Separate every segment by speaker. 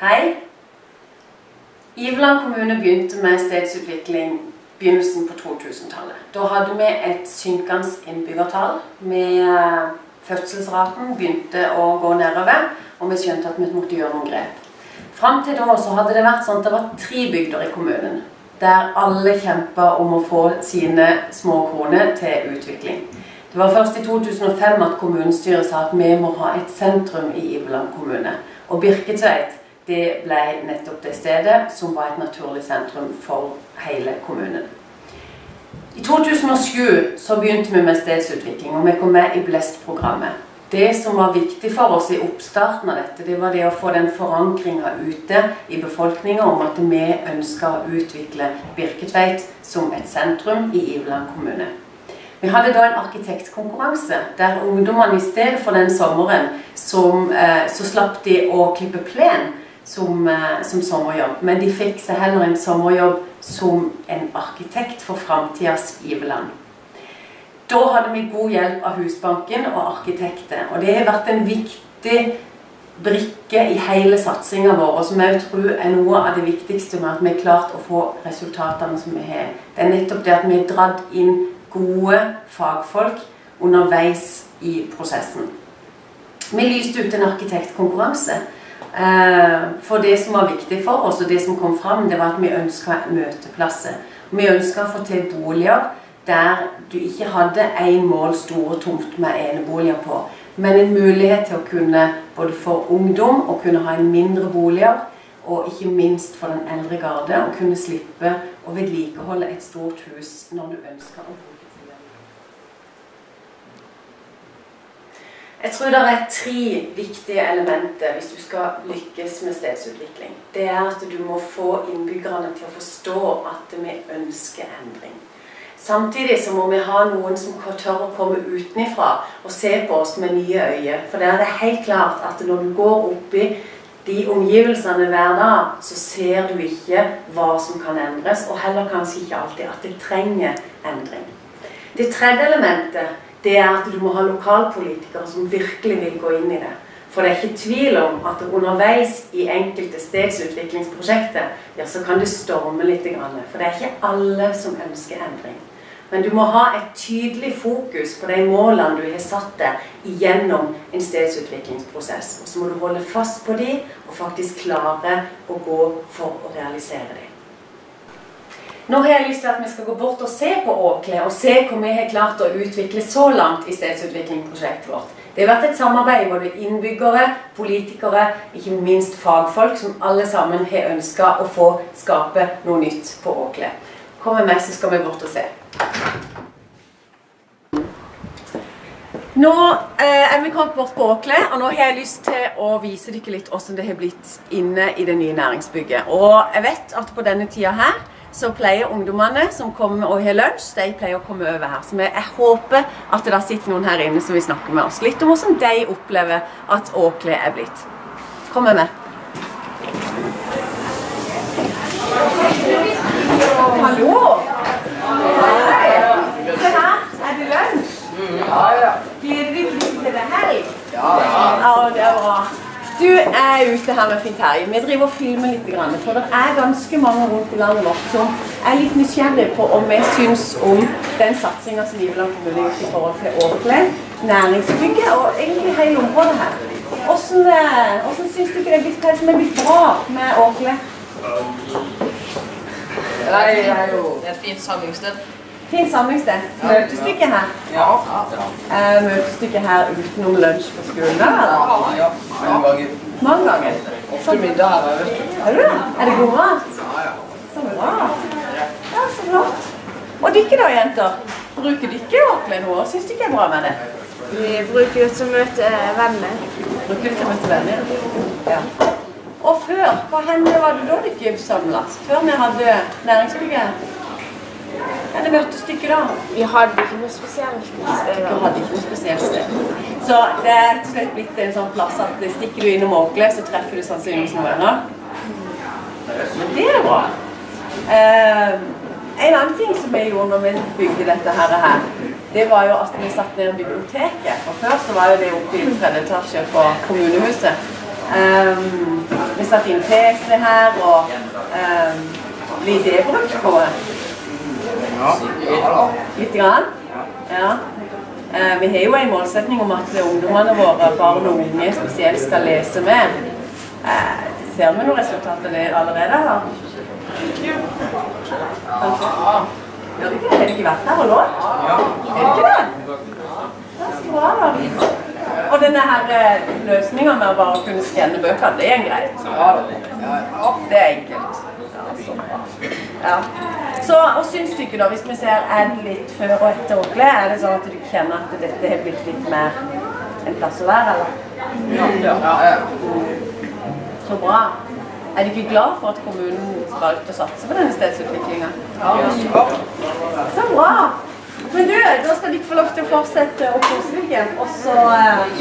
Speaker 1: Hei. Iveland kommune begynte med stedsutvikling begynnelsen på 2000-tallet. Da hadde vi et synkende innbyggertall. Med eh, fødselsraten begynte å gå nedover, og vi skjønte at vi måtte gjøre noen grep. Fram til da så hadde det vært sånn at det var tre bygder i kommunen. Der alle kjempa om å få sine små kroner til utvikling. Det var først i 2005 at kommunestyret sa at vi må ha et sentrum i Iveland kommune. Og Birketveit det ble nettopp det stedet som var et naturlig sentrum for hele kommunen. I 2007 så begynte vi med stedsutvikling, og vi kom med i Blest-programmet. Det som var viktig for oss i oppstarten av dette, det var det å få den forankringa ute i befolkninga om at vi ønska å utvikle Birketveit som et sentrum i Iveland kommune. Vi hadde da en arkitektkonkurranse der ungdommene i stedet for den sommeren som, eh, så slapp de å klippe plen som, eh, som, sommerjobb. Men de fikk seg heller en sommerjobb som en arkitekt for framtidas giverland. Da hadde vi god hjelp av Husbanken og arkitekter. Og det har vært en viktig brikke i hele satsinga vår, som jeg tror er noe av det viktigste med at vi har klart å få resultatene som vi har. Det er nettopp det at vi har dratt inn gode fagfolk underveis i prosessen. Vi lyste ut en arkitektkonkurranse. Eh, for det som var viktig for oss, og det som kom fram, det var at vi ønska møteplasser. Vi ønska å få til boliger der du ikke hadde én mål store tomt med eneboliger på, men en mulighet til å kunne, både for ungdom, å kunne ha en mindre boliger, og ikke minst for den eldre garde, å kunne slippe å vedlikeholde et stort hus når du ønsker å bruke Jeg tror det er tre viktige elementer hvis du skal lykkes med stedsutvikling. Det er at du må få innbyggerne til å forstå at vi ønsker endring. Samtidig så må vi ha noen som tør å komme utenifra og se på oss med nye øyne. For det er det helt klart at når du går oppi de omgivelsene hver dag, så ser du ikke hva som kan endres, og heller kanskje ikke alltid at det trenger endring. Det tredje elementet det er at du må ha lokalpolitikere som virkelig vil gå inn i det. For det er ikke tvil om at underveis i enkelte stegsutviklingsprosjekter ja, så kan det storme litt. For det er ikke alle som ønsker endring. Men du må ha et tydelig fokus på de målene du har satt deg gjennom en stedsutviklingsprosess. Og så må du holde fast på de og faktisk klare å gå for å realisere de. Nå har jeg lyst til at vi skal gå bort og se på Åkle, og se hvor vi har klart å utvikle så langt i stedsutviklingsprosjektet vårt. Det har vært et samarbeid både innbyggere, politikere, ikke minst fagfolk, som alle sammen har ønska å få skape noe nytt på Åkle. Kom med meg, så skal vi bort og se. Nå eh, er vi kommet bort på Åkle, og nå har jeg lyst til å vise dere litt hvordan det har blitt inne i det nye næringsbygget. Og jeg vet at på denne tida her så pleier ungdommene som kommer og har lunsj, de pleier å komme over her. Så jeg håper at det sitter noen her inne som vil snakke med oss litt om hvordan de opplever at Åkle er blitt. Kom med meg. Hallo! Se her, er det lunsj?
Speaker 2: Ja, ja.
Speaker 1: Gleder vi oss til det helg?
Speaker 2: Ja, ja.
Speaker 1: Ja, det er bra. Du er ute her med Finn Terje. Vi driver og filmer litt. For det er ganske mange rundt i landet vårt som er litt nysgjerrige på om vi syns om den satsinga som Iveland kommune har gjort i forhold til overkledd, næringsbygget og egentlig hele området her. Hvordan, eh, hvordan syns du ikke det er blitt, hva som er blitt bra med Åkle?
Speaker 2: Nei, det er jo det er et fint samlingssted.
Speaker 1: Fint samlingssted. Møtestykke her.
Speaker 2: Ja. ja.
Speaker 1: Eh, møtestykke her utenom lunsj på skolen. eller?
Speaker 2: ja. ja. Ganger.
Speaker 1: Mange ganger.
Speaker 2: Ofte middag her, du.
Speaker 1: Er du det? Er det god mat?
Speaker 2: Ja, ja.
Speaker 1: Så bra. Ja, så flott. Og dere da, jenter? Bruker dere Åkle noe? Syns dere er bra med det?
Speaker 3: Vi bruker det til å møte venner.
Speaker 1: Bruker det til å møte venner? Ja. Og før, hva hendte var det da dere samlet? Før vi hadde næringsbygget? Er det møtestykke da?
Speaker 3: Vi hadde ikke noe spesielt sted. Vi
Speaker 1: hadde ikke noe spesielt sted. Så det er rett og slett blitt en sånn plass at stikker du innom Åkle, så treffer du sannsynligvis noen venner. Men det er bra. Eh, en annen ting som vi gjorde når vi bygde dette her, her det var jo at vi satte ned biblioteket. For før så var jo det oppe i tredje etasje på kommunehuset. Um, vi satte inn PC her, og um, blir det brukt på litt grann? Ja. Eh, vi har jo en målsetning om at ungdommene våre, barn og unge spesielt, skal lese mer. Eh, ser vi noe resultat av det allerede? Kanskje? Gjør det ikke? Har ikke vært her og lånt? Er det ikke det? Ganske bra, da. Og denne her eh, løsninga med å bare kunne skanne bøkene, det er en greie. Det er enkelt. Ja, så. Ja. Hva syns dere, da, hvis vi ser er litt før og etter Åkle? Er det sånn at du kjenner at dette har blitt litt mer en plass å være, eller? Ja. ja. Så bra. Er du ikke glad for at kommunen valgte å satse på denne stedsutviklinga? Så bra! Men du, da skal dere få lov til å fortsette å kose dere. Og så eh,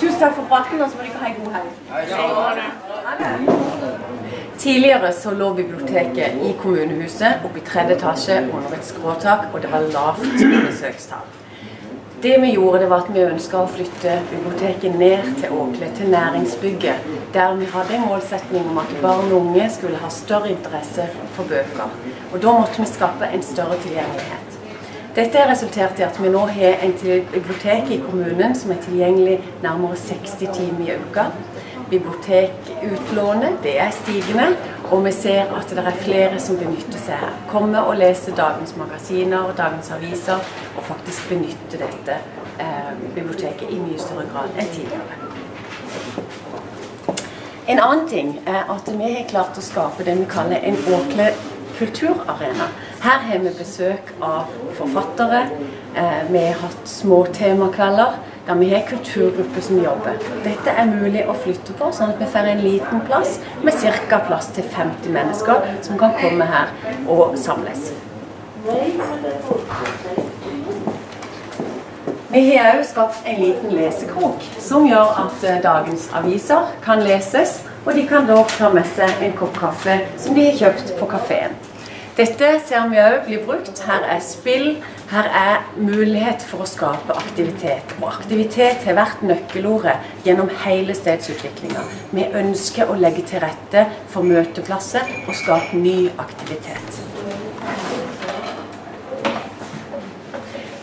Speaker 1: tusen takk for praten, og så må dere ha en god helg. Ha det. Tidligere så lå biblioteket i kommunehuset oppe i tredje etasje under et skråtak, og det var lavt besøkstall. Det vi gjorde, det var at vi ønska å flytte biblioteket ned til Åkle, til næringsbygget, der vi hadde en målsetning om at barn og unge skulle ha større interesse for bøker. Og da måtte vi skape en større tilgjengelighet. Dette har resultert i at vi nå har en bibliotek i kommunen som er tilgjengelig nærmere 60 timer i uka. Bibliotekutlånet det er stigende, og vi ser at det er flere som benytter seg her. Kommer og leser dagens magasiner og dagens aviser, og faktisk benytter dette eh, biblioteket i mye større grad enn tidligere. En annen ting er at vi har klart å skape det vi kaller en Åkle kulturarena. Her har vi besøk av forfattere. Eh, vi har hatt små temakvelder der vi har kulturgrupper som jobber. Dette er mulig å flytte på, sånn at vi får en liten plass med ca. plass til 50 mennesker som kan komme her og samles. Vi har òg skapt en liten lesekrok som gjør at eh, dagens aviser kan leses, og de kan da ta med seg en kopp kaffe som de har kjøpt på kafeen. Dette ser vi òg blir brukt. Her er spill, her er mulighet for å skape aktivitet. Og aktivitet har vært nøkkelordet gjennom hele stedsutviklinga. Vi ønsker å legge til rette for møteplasser og skape ny aktivitet.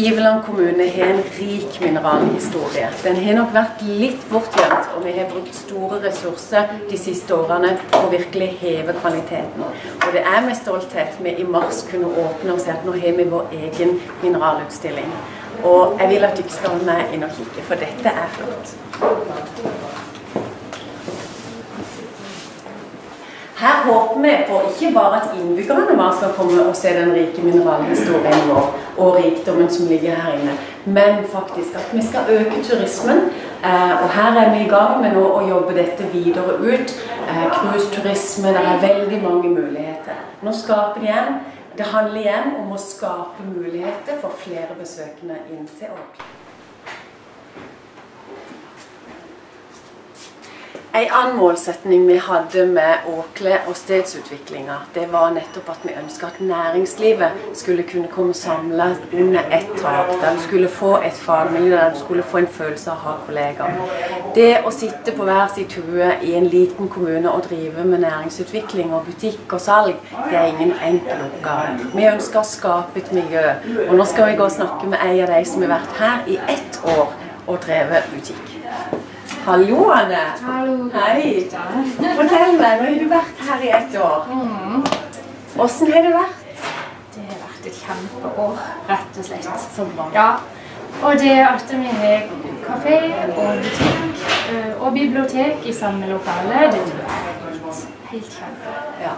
Speaker 1: Iveland kommune har en rik mineralhistorie. Den har nok vært litt bortgjemt, og vi har brukt store ressurser de siste årene på å virkelig heve kvaliteten. Og det er med stolthet vi i mars kunne åpne og si at nå har vi vår egen mineralutstilling. Og jeg vil at dere skal være med inn og kikke, for dette er flott. Her håper vi på ikke bare at innbyggerne våre skal komme og se den rike mineralhistorien vår og rikdommen som ligger her inne, men faktisk at vi skal øke turismen. Eh, og her er vi i gang med nå å jobbe dette videre ut. Eh, Cruiseturisme, det er veldig mange muligheter. Nå skaper det igjen. Det handler igjen om å skape muligheter for flere besøkende inn til Åkle. En annen målsetning vi hadde med Åkle og stedsutviklinga, det var nettopp at vi ønska at næringslivet skulle kunne komme samla under ett tak. Der du skulle få et fagmiljø, der du skulle få en følelse av å ha kollegaer. Det å sitte på hver sitt hue i en liten kommune og drive med næringsutvikling og butikk og salg, det er ingen enkel oppgave. Vi ønsker å skape et miljø. Og nå skal vi gå og snakke med en av de som har vært her i ett år og drevet butikk. Hallo, Anne.
Speaker 4: Hallo.
Speaker 1: Hei. Fortell meg, nå har du vært her i ett år. Åssen har det vært?
Speaker 4: Det har vært et kjempeår, rett og slett.
Speaker 1: Så bra.
Speaker 4: Ja, og det at vi har kafé og butikk eh, og bibliotek i samme lokale, det er helt, helt kjempe.
Speaker 1: Ja.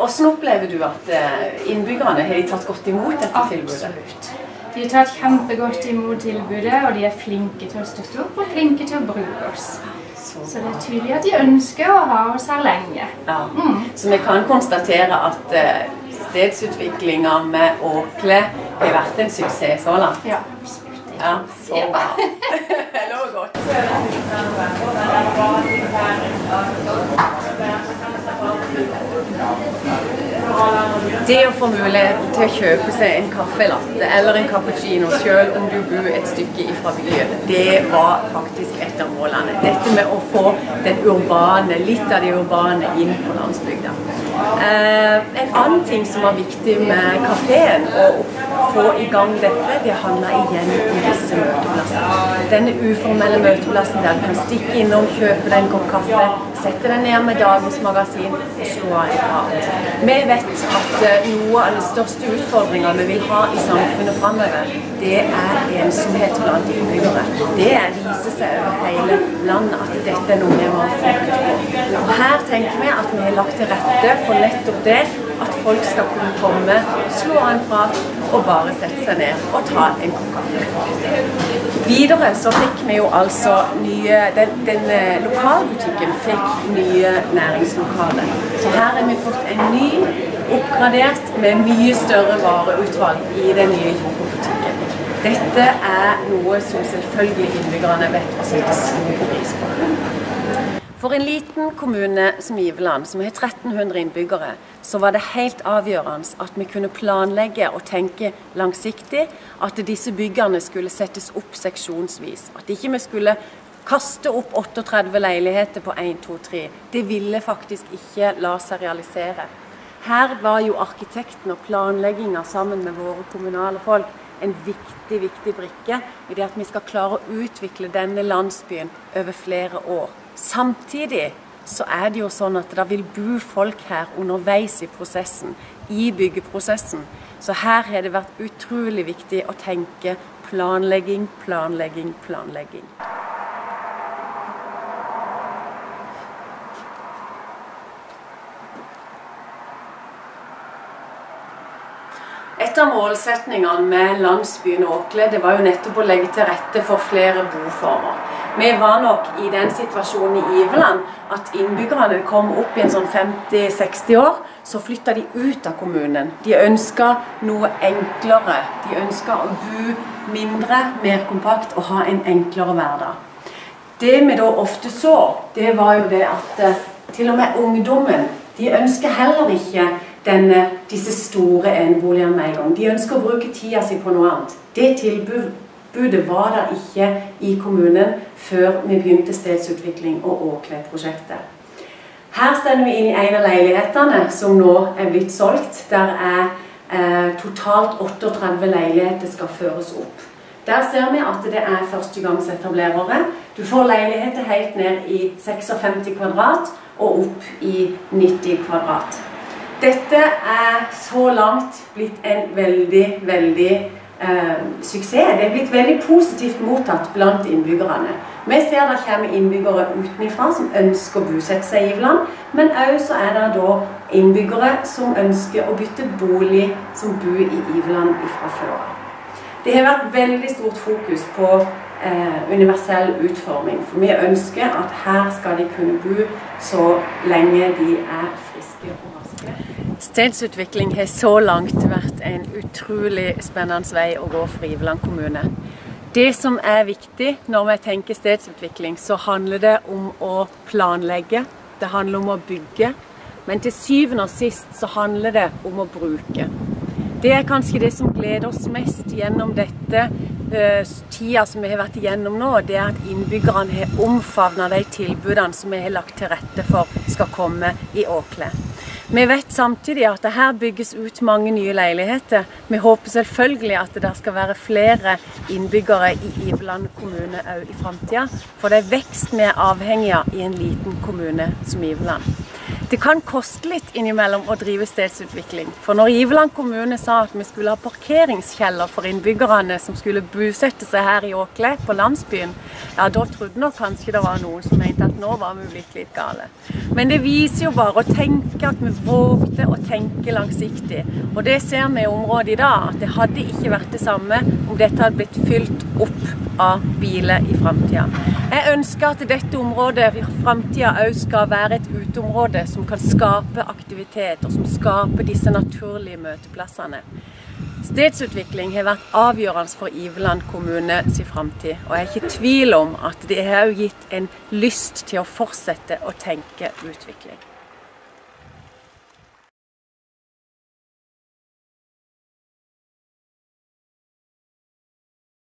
Speaker 1: Åssen opplever du at eh, innbyggerne har de tatt godt imot dette tilbudet?
Speaker 4: Absolutt. De har tatt kjempegodt imot tilbudet, og de er flinke til å støtte opp og flinke til å bruke oss.
Speaker 1: Så
Speaker 4: det er tydelig at de ønsker å ha oss her lenge.
Speaker 1: Ja. Så vi kan konstatere at eh, stedsutviklinga med Åkle har vært en suksess så langt.
Speaker 4: Ja, absolutt.
Speaker 1: Ja, så bra. Det lover godt. Det å få muligheten til å kjøpe seg en kaffelatte eller en cappuccino selv om du bor et stykke ifra byen, det var faktisk et av målene. Dette med å få den urbane, litt av det urbane inn på landsbygda. Eh, en annen ting som var viktig med kafeen, å få i gang dette, det handler igjen om disse møteplassene. Denne uformelle møteplassen der du kan stikke innom, kjøpe deg en kopp kaffe, sette deg ned med dagens magasin og slå av en prat. Vi vet at eh, noe av de største utfordringene vi vil ha i samfunnet framover, det er ensomhet blant innbyggere. Det viser seg over hele landet at dette er noe vi må ha fokus på. Her tenker vi at vi har lagt til rette for nettopp det folk skal kunne komme, slå av en prat og bare sette seg ned og ta en kopp kaffe. Videre så fikk vi jo altså nye Den, den eh, lokalbutikken fikk nye næringslokaler. Så her har vi fått en ny, oppgradert med mye større vareutvalg i den nye Joko-butikken. Dette er noe som selvfølgelig innbyggerne vet å sette stor pris på. For en liten kommune som Iveland, som har 1300 innbyggere, så var det helt avgjørende at vi kunne planlegge og tenke langsiktig. At disse byggene skulle settes opp seksjonsvis. At ikke vi skulle kaste opp 38 leiligheter på 1, 2, 3. Det ville faktisk ikke la seg realisere. Her var jo arkitekten og planlegginga sammen med våre kommunale folk en viktig, viktig brikke i det at vi skal klare å utvikle denne landsbyen over flere år. Samtidig så er det jo sånn at det vil bo folk her underveis i prosessen, i byggeprosessen. Så her har det vært utrolig viktig å tenke planlegging, planlegging, planlegging. Et av målsetningene med landsbyen Åkle det var jo nettopp å legge til rette for flere boformer. Vi var nok i den situasjonen i Iveland at innbyggerne kom opp i en sånn 50-60 år, så flytta de ut av kommunen. De ønska noe enklere. De ønska å bo mindre, mer kompakt og ha en enklere hverdag. Det vi da ofte så, det var jo det at eh, til og med ungdommen de ønsker heller ikke denne, disse store eneboligene med en gang. De ønsker å bruke tida si på noe annet. Det tilbudet var der ikke i kommunen før vi begynte stedsutvikling og Åkle-prosjektet. Her står vi inn i en av leilighetene som nå er blitt solgt. Der er eh, totalt 38 leiligheter skal føres opp. Der ser vi at det er førstegangsetablerere. Du får leiligheter helt ned i 56 kvadrat og opp i 90 kvadrat. Dette er så langt blitt en veldig, veldig suksess. Det er blitt veldig positivt mottatt blant innbyggerne. Vi ser det kommer innbyggere utenfra som ønsker å bosette seg i Iveland, men òg så er det da innbyggere som ønsker å bytte bolig, som bor i Iveland fra før Det har vært veldig stort fokus på eh, universell utforming. For vi ønsker at her skal de kunne bo så lenge de er friske og raske. Stedsutvikling har så langt vært en utrolig spennende vei å gå for Iveland kommune. Det som er viktig når vi tenker stedsutvikling, så handler det om å planlegge. Det handler om å bygge. Men til syvende og sist så handler det om å bruke. Det er kanskje det som gleder oss mest gjennom dette uh, tida som vi har vært igjennom nå. Det er at innbyggerne har omfavna de tilbudene som vi har lagt til rette for skal komme i Åkle. Vi vet samtidig at det her bygges ut mange nye leiligheter. Vi håper selvfølgelig at det skal være flere innbyggere i Iveland kommune òg i framtida. For det er vekst vi er avhengig av i en liten kommune som Iveland. Det kan koste litt innimellom å drive stedsutvikling. For når Iveland kommune sa at vi skulle ha parkeringskjeller for innbyggerne som skulle bosette seg her i Åkle, på landsbyen, ja, da trodde nok kanskje det var noen som mente at nå var vi blitt litt gale. Men det viser jo bare å tenke at vi vågte å tenke langsiktig. Og det ser vi i området i dag, at det hadde ikke vært det samme om dette hadde blitt fylt opp av biler i framtida. Jeg ønsker at dette området i framtida òg skal være et uteområde som kan skape aktivitet, og som skaper disse naturlige møteplassene. Stedsutvikling har vært avgjørende for Iveland kommune sin framtid. Og jeg er ikke i tvil om at det har gitt en lyst til å fortsette å tenke utvikling.